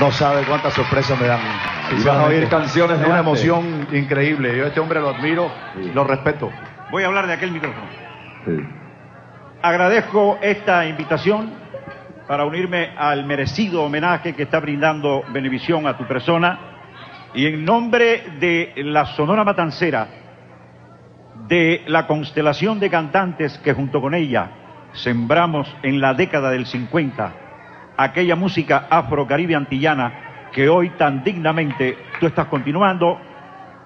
No sabe cuántas sorpresas me dan. Y van a oír canciones de Una emoción increíble. Yo a este hombre lo admiro, Sí. lo respeto. Voy a hablar de aquel micrófono. Sí. Agradezco esta invitación para unirme al merecido homenaje que está brindando Benevisión a tu persona y en nombre de la Sonora Matancera, de la constelación de cantantes que junto con ella sembramos en la década del 50 aquella música afrocaribe antillana que hoy tan dignamente tú estás continuando,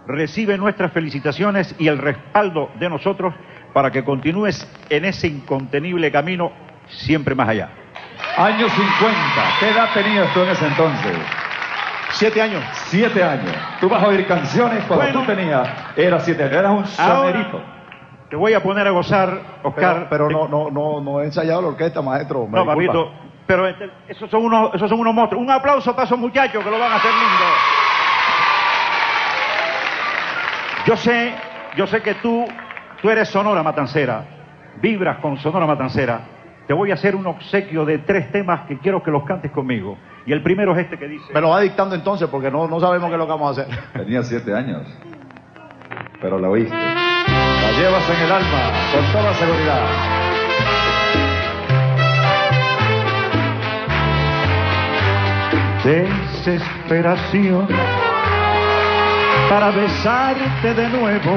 recibe nuestras felicitaciones y el respaldo de nosotros para que continúes en ese incontenible camino siempre más allá. Año 50. ¿Qué edad tenías tú en ese entonces? Siete años. Siete años. Tú vas a oír canciones cuando Bueno. tú tenías, eras siete años, eras un sonerito. Te voy a poner a gozar, Oscar. Pero, no, no, no, no he ensayado la orquesta, maestro. me No, disculpa. papito, pero este- esos, son unos, esos son unos monstruos. Un aplauso para esos muchachos que lo van a hacer lindo. Yo sé, yo sé que tú, tú eres Sonora Matancera, vibras con Sonora Matancera. Te voy a hacer un obsequio de tres temas que quiero que los cantes conmigo. Y el primero es este que dice... Me lo va dictando entonces porque no, no sabemos qué es lo que vamos a hacer. Tenías siete años. Pero la oíste. La llevas en el alma, con toda seguridad. Desesperación para besarte de nuevo,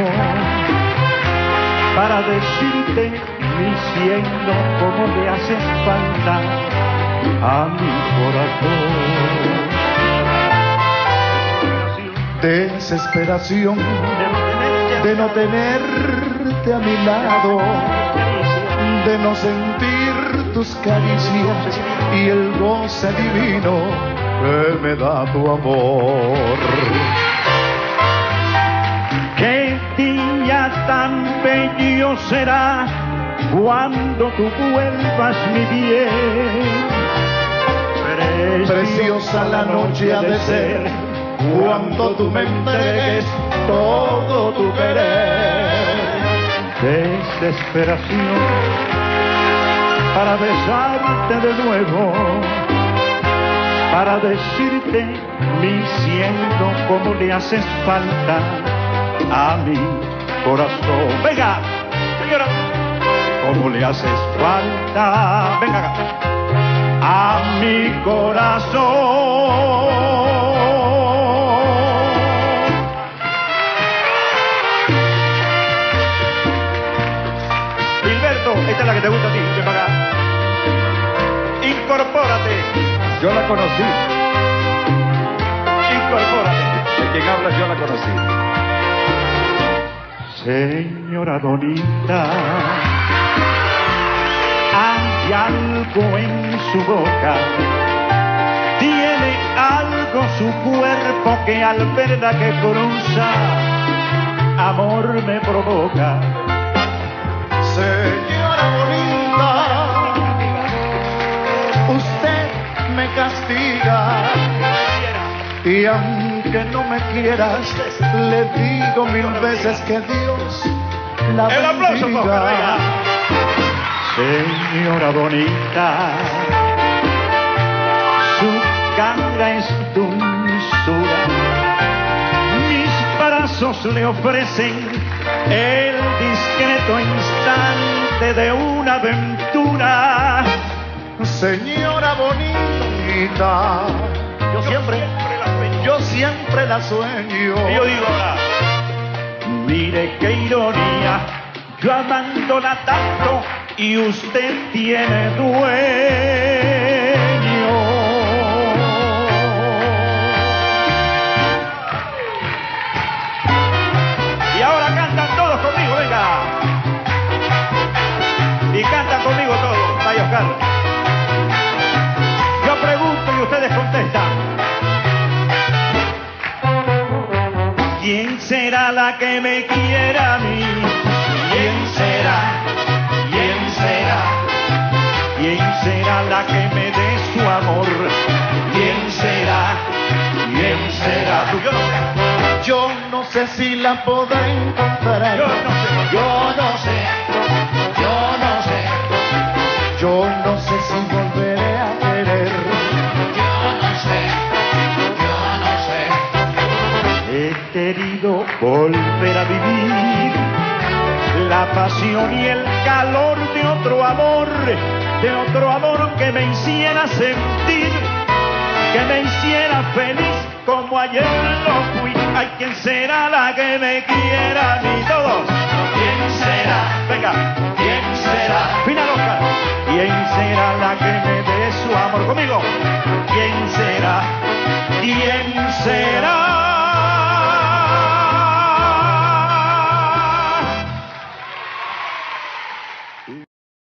para decirte mi cielo cómo le haces falta a mi corazón. Desesperación de no tenerte a mi lado, de no sentir tus caricias y el goce divino que me da tu amor. Qué día tan bello será cuando tú vuelvas mi bien. Preciosa la noche ha de ser cuando tú me entregues todo tu querer. desesperación para besarte de nuevo, para decirte mi cielo cómo le haces falta a mi corazón. Venga, señora, cómo le haces falta, venga a mi corazón. La conocí. incorpórate. De quien hablas yo la conocí. Señora Donita, hay algo en su boca, tiene algo su cuerpo que al verla que cruza, amor me provoca. Señora y aunque no me quieras, le digo mil veces que Dios la El aplauso, bendiga. Señora bonita, su cara es dulzura. Mis brazos le ofrecen el discreto instante de una aventura. Señora bonita, yo siempre, yo siempre la sueño. Y yo digo ahora, mire qué ironía, yo amándola tanto y usted tiene dueño. Y ahora cantan todos conmigo, venga. Y cantan conmigo todos, vaya Oscar. Que me quiera a mí? ¿Quién será? ¿Quién será? ¿Quién será la que me dé su amor? ¿Quién será? ¿Quién será? Yo no sé. Yo no sé si la podré encontrar. Yo no sé. Yo no sé. Yo no sé. Yo no sé si volver a vivir la pasión y el calor de otro amor, de otro amor que me hiciera sentir, que me hiciera feliz como ayer lo fui. Ay, ¿quién será la que me quiera ni todos? ¿Quién será? Venga, ¿quién será? Final Oscar. ¿Quién será la que me dé su amor conmigo?